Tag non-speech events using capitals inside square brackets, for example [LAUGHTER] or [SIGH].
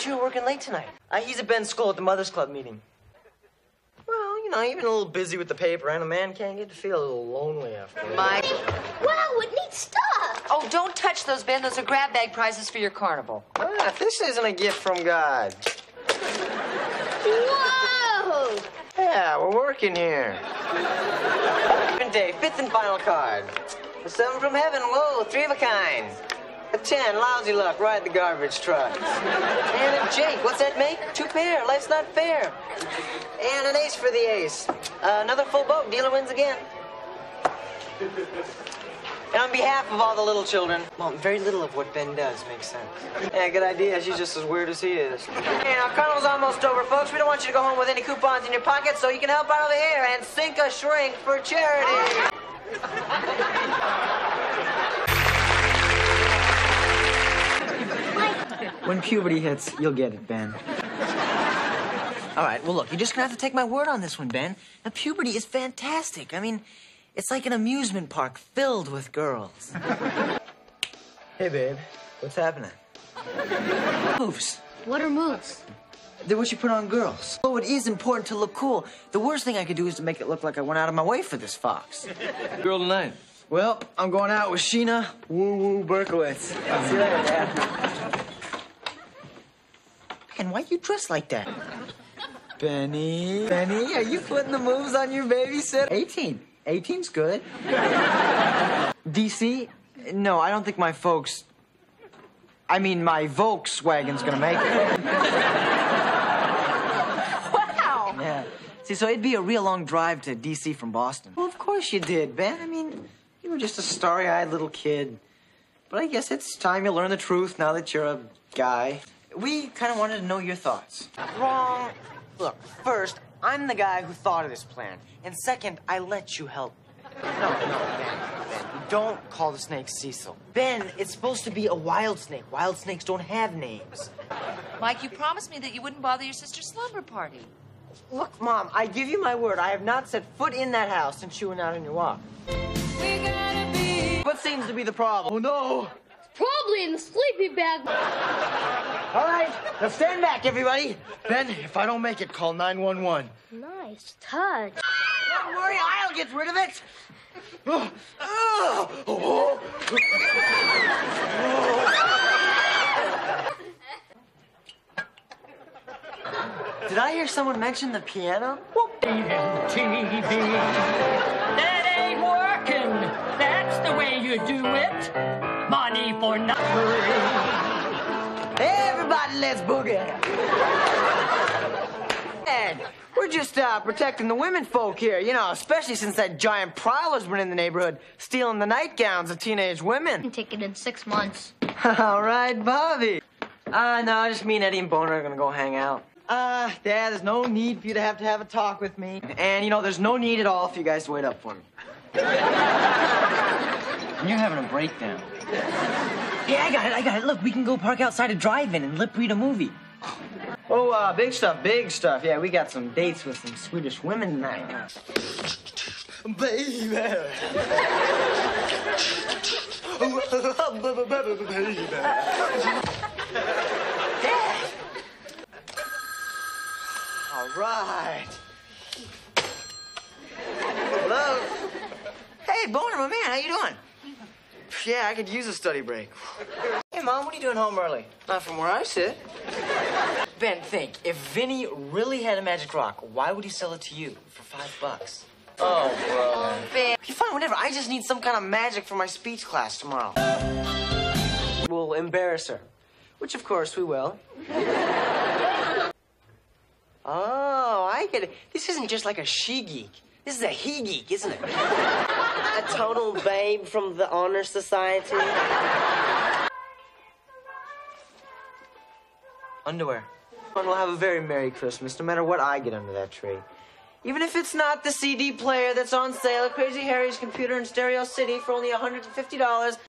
thought you were working late tonight. Uh, he's at Ben's school at the Mothers Club meeting. Well, you know, even a little busy with the paper, and a man can't get to feel a little lonely after. Mike. Wow, what neat stuff! Oh, don't touch those, Ben. Those are grab bag prizes for your carnival. Ah, this isn't a gift from God. Whoa! Yeah, we're working here. Day, fifth and final card. A seven from heaven, whoa, three of a kind. A ten, lousy luck, ride the garbage truck. And a Jake, what's that make? Two pair, life's not fair. And an ace for the ace. Uh, another full boat, dealer wins again. And on behalf of all the little children, well, very little of what Ben does makes sense. Yeah, good idea. She's just as weird as he is. Hey, now, Carnival's almost over, folks. We don't want you to go home with any coupons in your pocket, so you can help out over here and sink a shrink for charity. [LAUGHS] When puberty hits, you'll get it, Ben. All right, well, look, you're just gonna have to take my word on this one, Ben. Now, puberty is fantastic. I mean, it's like an amusement park filled with girls. hey, babe, what's happening? Moves. What are moves? They're what you put on girls. Oh, it is important to look cool. The worst thing I could do is to make it look like I went out of my way for this fox. Girl tonight. Well, I'm going out with Sheena Woo Woo Berkowitz. See you later, Dad. And why you dressed like that? Benny. Benny, are you putting the moves on your babysitter? 18. 18's good. DC? No, I don't think my folks. I mean, my Volkswagen's gonna make it. Wow. Yeah. See, so it'd be a real long drive to DC from Boston. Well, of course you did, Ben. I mean, you were just a starry eyed little kid. But I guess it's time you learn the truth now that you're a guy. We kind of wanted to know your thoughts. Wrong. Look, first, I'm the guy who thought of this plan. And second, I let you help. No, no, Ben, Ben, don't call the snake Cecil. Ben, it's supposed to be a wild snake. Wild snakes don't have names. Mike, you promised me that you wouldn't bother your sister's slumber party. Look, Mom, I give you my word. I have not set foot in that house since you went out on your walk. What seems to be the problem? Oh, no. Probably in the sleeping bag. All right, now stand back, everybody. Ben, if I don't make it, call 911. Nice touch. Don't worry, I'll get rid of it. Oh, oh, oh. Did I hear someone mention the piano? TV. That ain't working. That's the way you do it. Money for nothing. Everybody, let's boogie. And we're just uh, protecting the women folk here, you know, especially since that giant prowler's been in the neighborhood stealing the nightgowns of teenage women. Can Take it in six months. [LAUGHS] All right, Bobby. Uh, no, I just mean Eddie and Boner are gonna go hang out. Uh, Dad, there's no need for you to have to have a talk with me. And, you know, there's no need at all for you guys to wait up for me. [LAUGHS] You're having a breakdown. Yeah, I got it, I got it. Look, we can go park outside a drive-in and lip read a movie. Oh, uh, big stuff, big stuff. Yeah, we got some dates with some Swedish women tonight. Baby. Dad. All right. Hello. Hey, Boner, my man, how you doing? Yeah, I could use a study break. Hey, Mom, what are you doing home early? Not from where I sit. Ben, think. If Vinny really had a magic rock, why would he sell it to you for five bucks? Oh, bro. Ben. Fine, whatever. I just need some kind of magic for my speech class tomorrow. We'll embarrass her. Which, of course, we will. [LAUGHS] Oh, I get it. This isn't just like a she geek. This is a he geek, isn't it? [LAUGHS] A total babe from the Honor Society. Underwear. And we'll have a very Merry Christmas, no matter what I get under that tree. Even if it's not the CD player that's on sale at Crazy Harry's Computer in Stereo City for only $150,